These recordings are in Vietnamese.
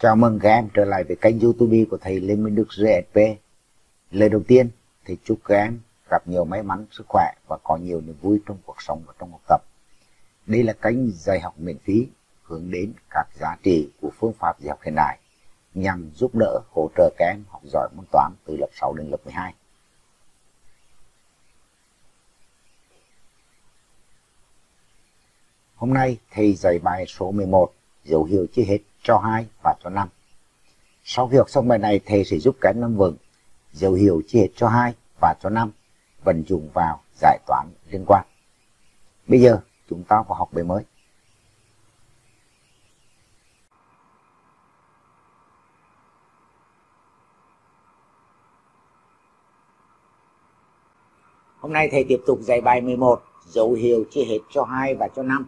Chào mừng các em trở lại với kênh youtube của thầy Lê Minh Đức GSP. Lời đầu tiên, thì chúc các em gặp nhiều may mắn, sức khỏe và có nhiều niềm vui trong cuộc sống và trong học tập. Đây là kênh dạy học miễn phí hướng đến các giá trị của phương pháp dạy học hiện đại nhằm giúp đỡ hỗ trợ các em học giỏi môn toán từ lớp 6 đến lớp 12. Hôm nay thầy dạy bài số 11 dấu hiệu chia hết cho 2 và cho 5. Sau khi học xong bài này, thầy sẽ giúp các em nắm vững dấu hiệu chia hết cho 2 và cho 5 vận dụng vào giải toán liên quan. Bây giờ, chúng ta vào học bài mới. Hôm nay thầy tiếp tục dạy bài 11 dấu hiệu chia hết cho 2 và cho 5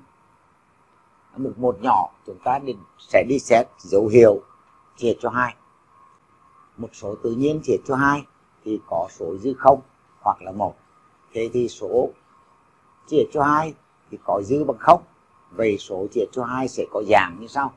mục một nhỏ chúng ta đi, sẽ đi xét dấu hiệu chia cho hai. Một số tự nhiên chia cho hai thì có số dư không hoặc là một. Thế thì số chia cho hai thì có dư bằng không? Vậy số chia cho hai sẽ có dạng như sau.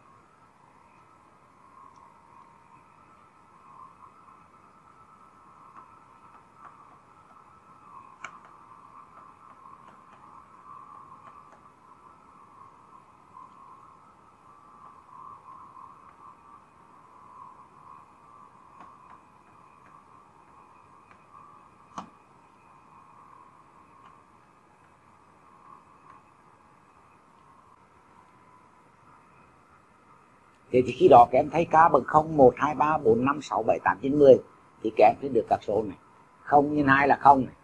Thế thì khi đó các em thấy k bằng 0, 1, 2, 3, 4, 5, 6, 7, 8, 9, 10 thì các em sẽ được các số này. 0 nhân 2 là 0 này.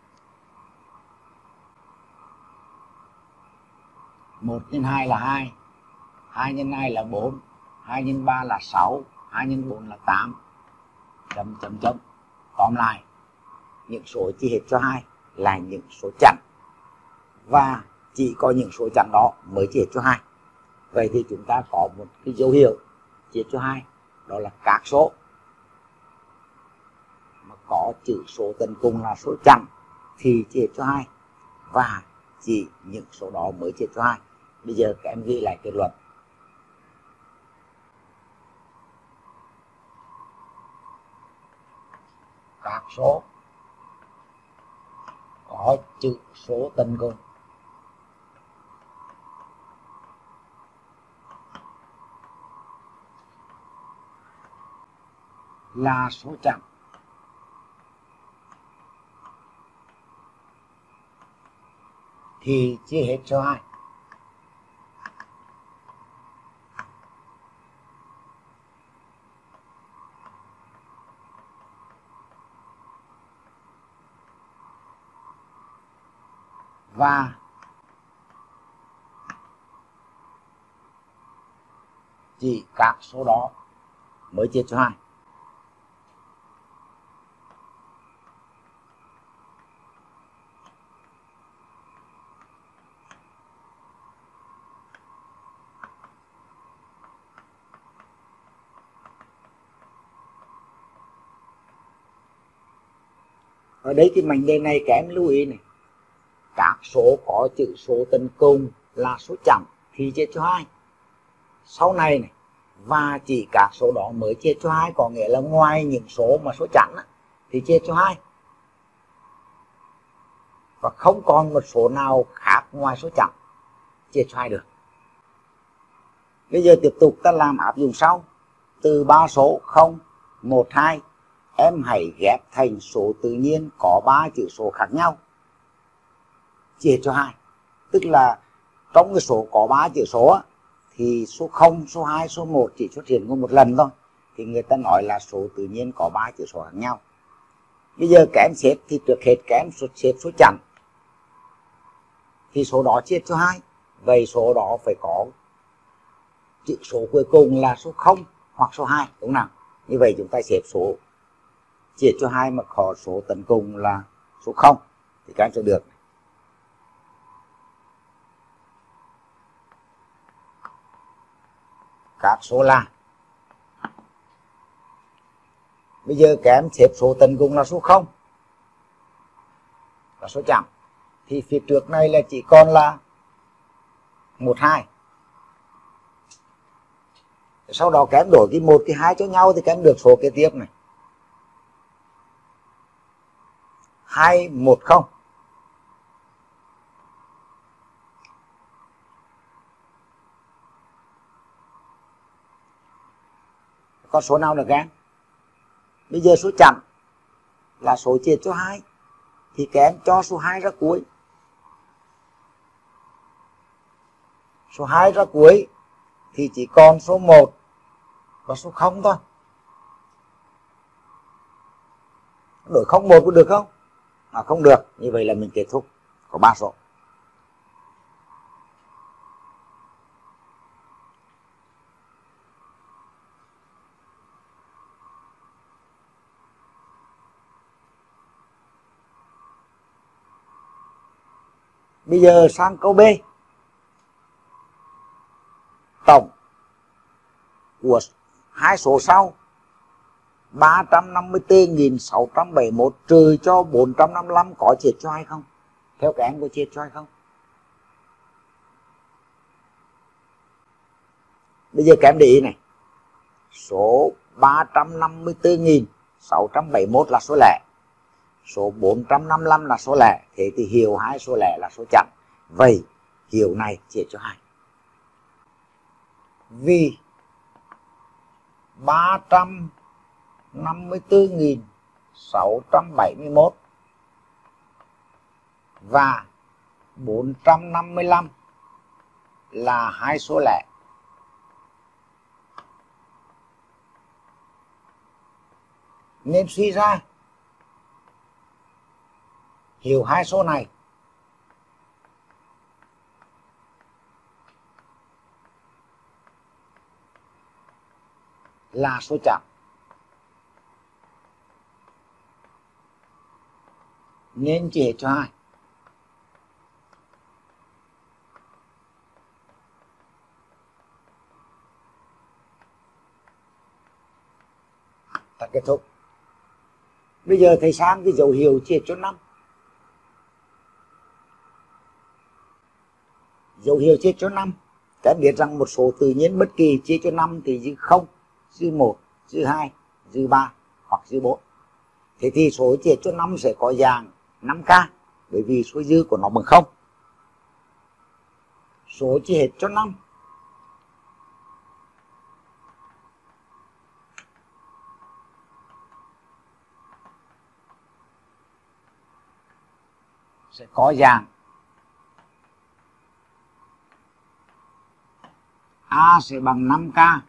1 nhân 2 là 2 2 nhân 2 là 4 2 nhân 3 là 6 2 nhân 4 là 8 chấm chấm chấm. Tóm lại những số chia hết cho 2 là những số chẵn. Và chỉ có những số chẵn đó mới chia hết cho 2 vậy thì chúng ta có một cái dấu hiệu chia cho hai. Đó là các số. Mà có chữ số tận cùng là số chẵn thì chia cho hai. Và chỉ những số đó mới chia cho hai. Bây giờ các em ghi lại kết luận các số. Có chữ số tận cùng. Là số chẵn thì chia hết cho hai và chỉ các số đó mới chia cho hai ở đây thì mảnh đề này kém lưu ý này. Các số có chữ số tấn công là số chẵn, thì chia cho hai sau này này, và chỉ các số đó mới chia cho hai có nghĩa là ngoài những số mà số chẵn thì chia cho hai và không còn một số nào khác ngoài số chẵn chia cho hai được? Bây giờ tiếp tục ta làm áp dụng sau. Từ ba số 0 1 2 em hãy ghép thành số tự nhiên có ba chữ số khác nhau. Chia cho hai tức là trong cái số có ba chữ số thì số 0, số 2, số 1 chỉ xuất hiện có một lần thôi. Thì người ta nói là số tự nhiên có ba chữ số khác nhau. Bây giờ các em xếp thì trước hết các em xếp số chẵn. Thì số đó chia cho hai vậy số đó phải có chữ số cuối cùng là số 0 hoặc số 2 đúng không nào? Như vậy chúng ta xếp số chia cho hai mà có số tận cùng là số 0 thì các em sẽ được. Các số là. Bây giờ các em xếp số tận cùng là số 0 là số chẵn thì phía trước này là chỉ còn là 12 sau đó kém đổi cái một, cái hai cho nhau thì kém được số kế tiếp này. Hai một không. Con số nào là gan? bây giờ số chậm là số chia cho 2 thì kém cho số 2 ra cuối. Số 2 ra cuối thì chỉ còn số 1 và số 0 thôi. Đổi 01 có được không? Mà không được, như vậy là mình kết thúc. Có ba số. Bây giờ sang câu B. Tổng của hai số sau. 354.671 trừ cho 455 có chết cho hay không? Theo các em có chết cho hay không? Bây giờ các em để ý này. Số 354.671 là số lẻ số 455 là số lẻ thế thì hiểu hai số lẻ là số chẵn vậy, hiểu này chia cho hai vì 54.671 và 455 là hai số lẻ. Nên suy ra, hiểu hai số này. Là số chẵn. Nên chia cho ta kết thúc. Bây giờ thầy sang cái dấu hiệu chia cho năm. Dấu hiệu chia cho năm. Ta biết rằng một số tự nhiên bất kỳ chia cho năm thì dư không, dư một, dư hai, dư ba hoặc dư bốn. Thế thì số chia cho năm sẽ có dạng 5k bởi vì số dư của nó bằng không số chia hết cho 5 sẽ có dạng A sẽ bằng 5K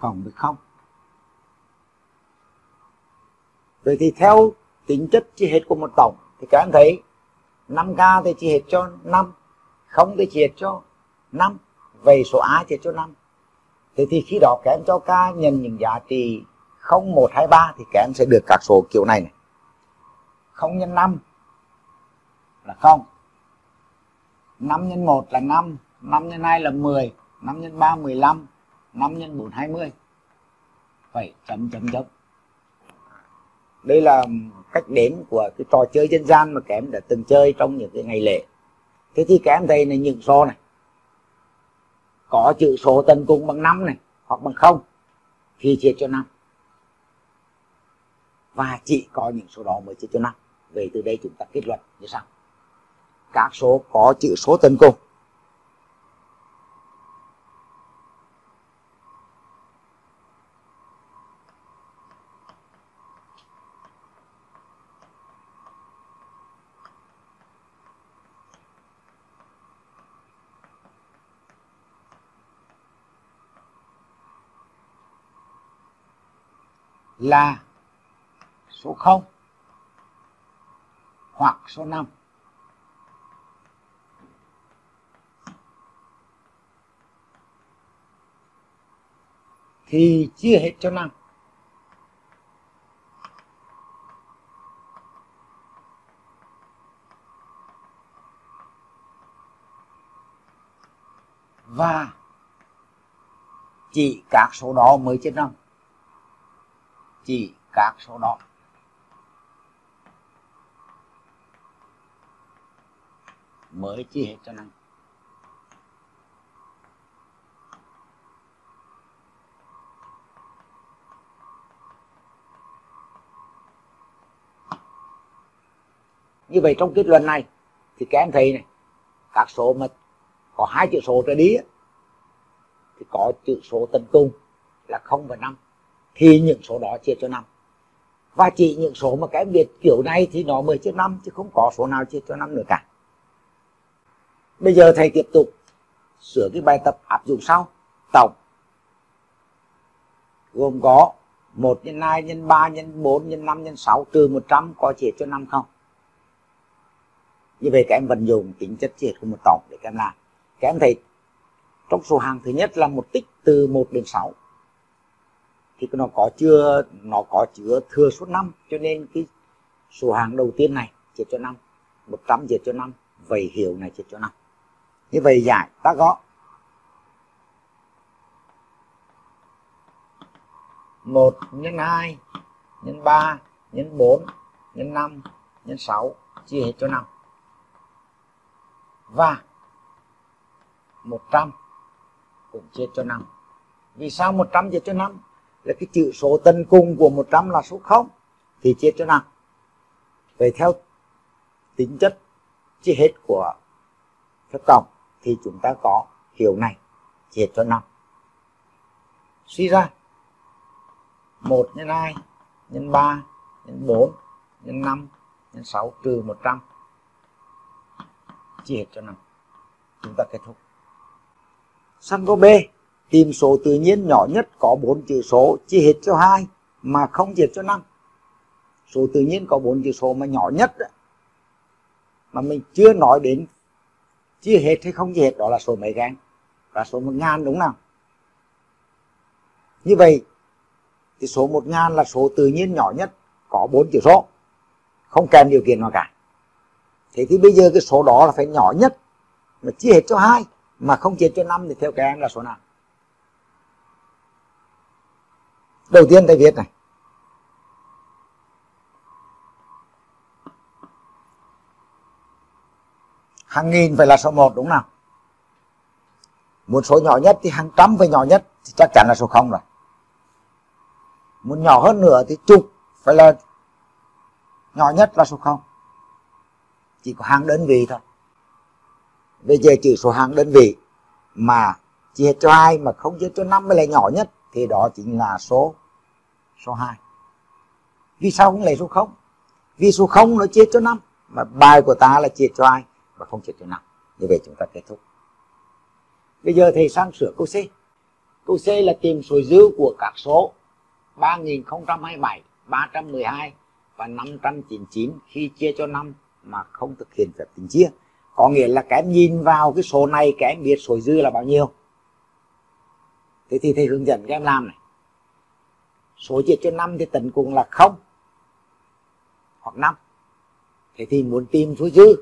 cộng với 0. Vậy thì theo tính chất chia hết của một tổng thì các anh thấy 5K thì chia hết cho 5, không thì chia hết cho 5. Vậy số A chia cho 5. Thế thì khi đó các em cho K nhân những giá trị 0, 1, 2, 3 thì các em sẽ được các số kiểu này này. 0 nhân 5 là 0. 5 nhân 1 là 5, 5 nhân 2 là 10 5 nhân 3 15 5 nhân 4 20 vậy chấm chấm chấm đây là cách đếm của cái trò chơi dân gian mà các em đã từng chơi trong những cái ngày lễ. Thế thì các em thấy là những số này, có chữ số tận cùng bằng 5 này, hoặc bằng không, thì chia cho 5 và chỉ có những số đó mới chia cho 5 vậy từ đây chúng ta kết luận như sau. Các số có chữ số tận cùng. Là số 0 hoặc số 5. Thì chia hết cho 5. Và chỉ các số đó mới trên 5 chỉ các số đó. Mới chia hết cho năng. Như vậy trong kết luận này, thì các em thấy này, các số mà có hai chữ số trở đi thì có chữ số tấn cung là không và năm thì những số đó chia cho năm. Và chỉ những số mà cái biệt kiểu này thì nó mới chia năm, chứ không có số nào chia cho năm nữa cả. Bây giờ thầy tiếp tục sửa cái bài tập áp dụng sau. Tổng. Gồm có 1 nhân 2 nhân 3 nhân 4 nhân 5 nhân 6 trừ 100 có chia cho 5 không? Như vậy các em vận dụng tính chất chia của một tổng để các em làm. Các em thấy trong số hàng thứ nhất là một tích từ 1 đến 6 thì nó có chưa, nó có chứa thừa suốt năm. Cho nên cái số hàng đầu tiên này chia cho 5 100 chia cho năm vậy hiểu này chia cho năm. Như vậy giải ta có một, nhân hai, nhân ba, nhân bốn, nhân năm, nhân sáu, chia hết cho năm. Và 100 cũng chia cho năm. Vì sao 100 chia cho năm? Là cái chữ số tân cung của 100 là số 0 thì chia cho 5 vậy theo tính chất chia hết của phép tổng thì chúng ta có hiệu này chia cho 5 suy ra 1 nhân 2 nhân 3 nhân 4 nhân 5 nhân 6 trừ 100 chia hết cho 5 chúng ta kết thúc. Sang câu B tìm số tự nhiên nhỏ nhất có bốn chữ số chia hết cho hai mà không chia cho năm. Số tự nhiên có bốn chữ số mà nhỏ nhất đó, mà mình chưa nói đến chia hết hay không chia hết đó là số mấy gan là số một ngàn đúng không như vậy thì số một ngàn là số tự nhiên nhỏ nhất có bốn chữ số không kèm điều kiện nào cả. Thế thì bây giờ cái số đó là phải nhỏ nhất mà chia hết cho hai mà không chia cho năm thì theo các em là số nào? Đầu tiên thầy viết này. Hàng nghìn phải là số 1 đúng nào? Muốn số nhỏ nhất thì hàng trăm phải nhỏ nhất thì chắc chắn là số 0 rồi. Muốn nhỏ hơn nữa thì chục phải là nhỏ nhất là số 0 chỉ có hàng đơn vị thôi. Bây giờ chữ số hàng đơn vị mà chia cho hai mà không chia cho năm mới là nhỏ nhất thì đó chính là số số 2 vì sao không lấy số 0 vì số 0 nó chia cho 5 mà bài của ta là chia cho hai và không chia cho 5 như vậy chúng ta kết thúc. Bây giờ thầy sang sửa câu C. Câu C là tìm số dư của các số 3027 312 và 599 khi chia cho 5 mà không thực hiện phép tính chia. Có nghĩa là các em nhìn vào cái số này, các em biết số dư là bao nhiêu. Thế thì thầy hướng dẫn các em làm này số chia cho 5 thì tận cùng là 0 hoặc 5 thế thì muốn tìm số dư,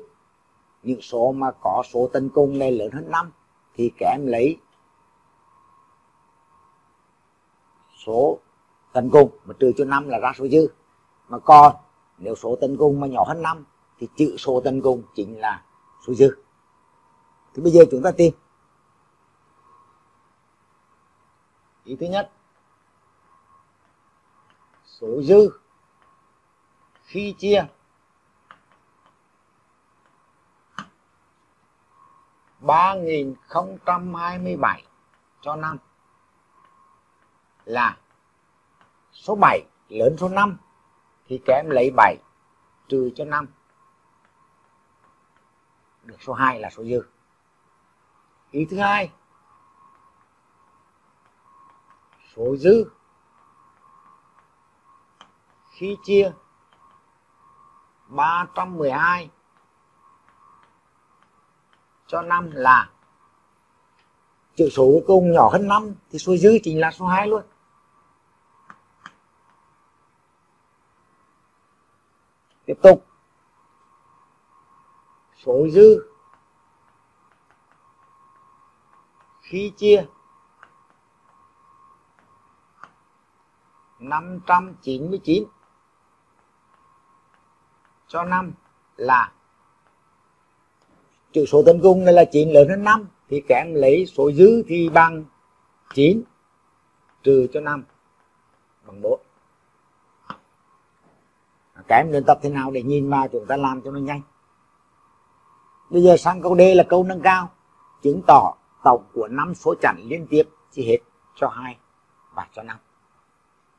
những số mà có số tận cùng này lớn hơn 5 thì các em lấy số tận cùng, mà trừ cho 5 là ra số dư. Mà còn, nếu số tận cùng mà nhỏ hơn 5 thì chữ số tận cùng chính là số dư. Thì bây giờ chúng ta tìm. Ý thứ nhất số dư. Khi chia, ba nghìn không trăm hai mươi bảy cho năm là số 7 lớn số 5 thì các em lấy 7 trừ cho 5 được số 2 là số dư. Ý thứ hai, số dư khi chia 312 cho 5 là chữ số của cùng nhỏ hơn 5 thì số dư chính là số 2 luôn. Tiếp tục. Số dư khi chia 599 cho 5 là chữ số tấn cung này là 9 lớn hơn 5 thì các em lấy số dư thì bằng 9 trừ cho 5 bằng 4 các em luyện tập thế nào để nhìn vào chúng ta làm cho nó nhanh? Bây giờ sang câu D là câu nâng cao, chứng tỏ tổng của năm số chẵn liên tiếp chỉ hết cho hai và cho năm.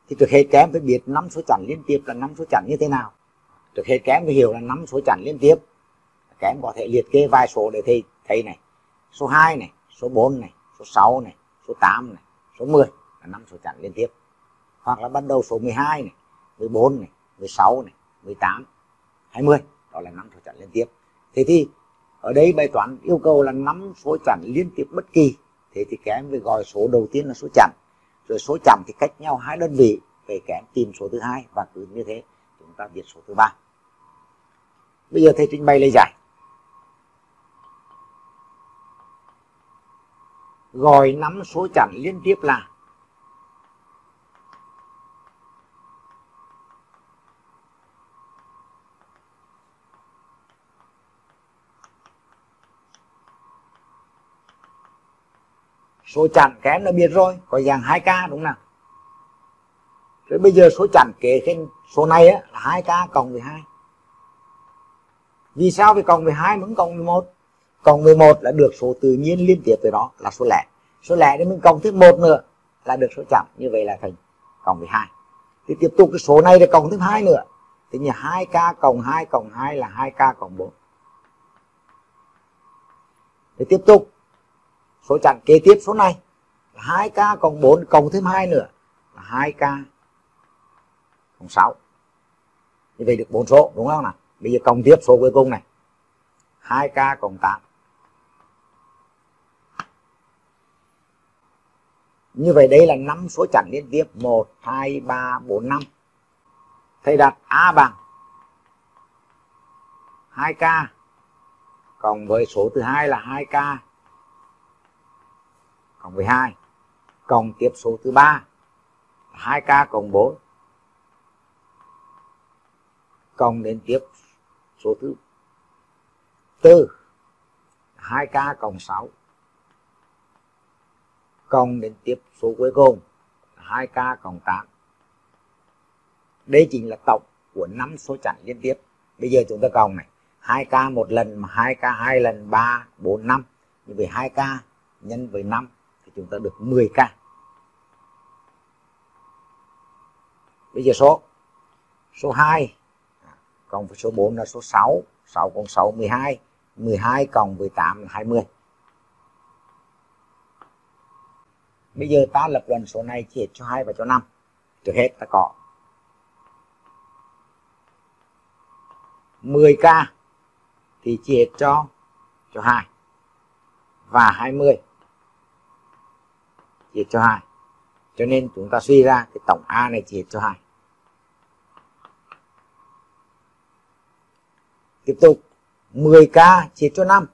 Thì trước hết các em phải biết năm số chẵn liên tiếp là năm số chẵn như thế nào trước hết các em phải hiểu là năm số chẵn liên tiếp. Các em có thể liệt kê vài số để thầy thấy này, số 2 này, số 4 này, số 6 này, số 8 này, số 10 là năm số chẵn liên tiếp. Hoặc là bắt đầu số 12 này 14 này 16 này 18 20 đó là năm số chẵn liên tiếp. Thế thì ở đây bài toán yêu cầu là năm số chẵn liên tiếp bất kỳ. Thế thì các em phải gọi số đầu tiên là số chẵn. Rồi số chẵn thì cách nhau hai đơn vị. Về các em tìm số thứ hai và cứ như thế chúng ta viết số thứ ba. Bây giờ thầy trình bày lời giải. Gọi năm số chẵn liên tiếp là số chẵn các em đã biết rồi, có dạng 2k đúng không rồi bây giờ số chẵn kế trên số này á, là 2k cộng 12 vì sao? Vì cộng 12 vẫn cộng 11 cộng 11 là được số tự nhiên liên tiếp với đó là số lẻ. Số lẻ thì mình cộng thêm một nữa là được số chẵn. Như vậy là thành cộng 12 thì tiếp tục cái số này là cộng thêm hai nữa. Thì như 2k cộng 2 cộng 2 là 2k cộng 4 thì tiếp tục số chẵn kế tiếp số này là 2k cộng 4 cộng thêm 2 nữa là 2k cộng 6 như vậy được bốn số, đúng không nào? Bây giờ cộng tiếp số cuối cùng này. 2k cộng 8 như vậy đây là năm số chẵn liên tiếp. 1 2 3 4 5 thầy đặt A bằng 2k cộng với số thứ hai là 2k cộng với 2 cộng tiếp số thứ ba 2k cộng 4 cộng đến tiếp. Số thứ tư. 2k cộng 6 cộng đến tiếp số cuối cùng. 2k cộng 8 đây chính là tổng của năm số chẵn liên tiếp. Bây giờ chúng ta cộng này. 2k một lần mà 2k hai lần 3 4 5 như vậy 2k nhân với 5 thì chúng ta được 10k bây giờ số. Số 2 cộng với số 4 là số 6 6 cộng 6 12 12 cộng 18 là 20 bây giờ ta lập luận số này chia cho 2 và cho 5 trước hết ta có 10k thì chia cho cho 2 và 20 chia cho 2 cho nên chúng ta suy ra cái tổng A này chia cho 2 tiếp tục. 10k chia cho 5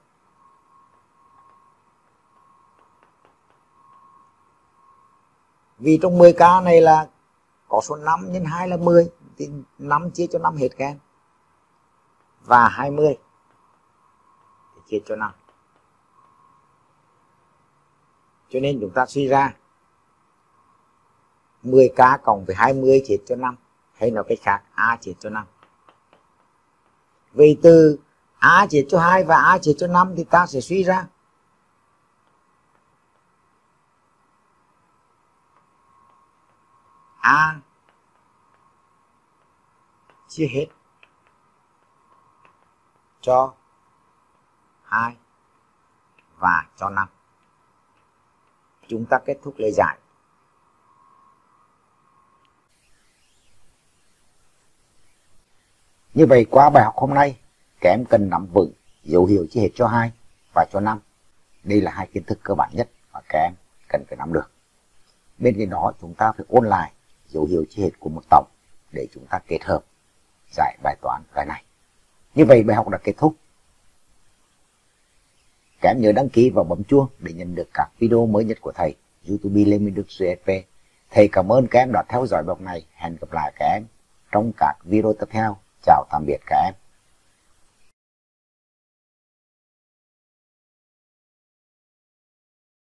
vì trong 10k này là có số 5 nhân 2 là 10 thì 5 chia cho 5 hết các em và 20 thì chia cho 5 cho nên chúng ta suy ra 10k cộng với 20 chia cho 5 hay nói cách khác, A chia cho 5 vì từ A chia cho 2 và A chia cho 5 thì ta sẽ suy ra A chia hết cho 2 và cho 5. Chúng ta kết thúc lời giải. Như vậy qua bài học hôm nay, các em cần nắm vững dấu hiệu chia hết cho hai và cho năm Đây là hai kiến thức cơ bản nhất mà các em cần phải nắm được. Bên cạnh đó chúng ta phải ôn lại dấu hiệu chia hết của một tổng để chúng ta kết hợp giải bài toán cái này. Như vậy bài học đã kết thúc. Các em nhớ đăng ký và bấm chuông để nhận được các video mới nhất của thầy YouTube Lê Minh Đức CSP. Thầy cảm ơn các em đã theo dõi bài học này. Hẹn gặp lại các em trong các video tiếp theo. Chào tạm biệt các em.